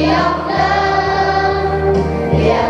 family of love,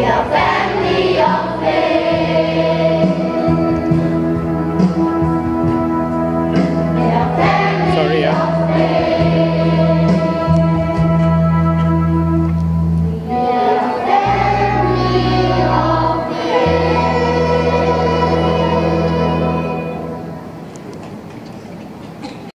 your family of faith.